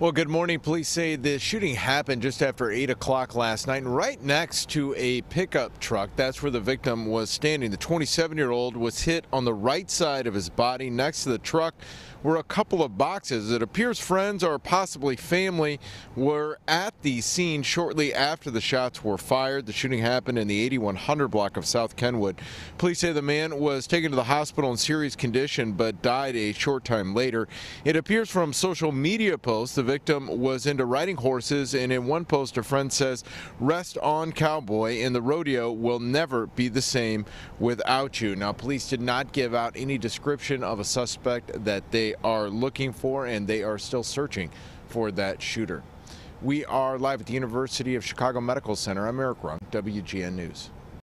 Well, good morning. Police say the shooting happened just after 8 o'clock last night, right next to a pickup truck. That's where the victim was standing. The 27 year old was hit on the right side of his body. Next to the truck were a couple of boxes. It appears friends or possibly family were at the scene shortly after the shots were fired. The shooting happened in the 8100 block of South Kenwood. Police say the man was taken to the hospital in serious condition but died a short time later. It appears from social media posts the victim was into riding horses, and in one post, a friend says, Rest on, cowboy, and the rodeo will never be the same without you. Now, police did not give out any description of a suspect that they are looking for, and they are still searching for that shooter. We are live at the University of Chicago Medical Center. I'm Eric Runk, WGN News.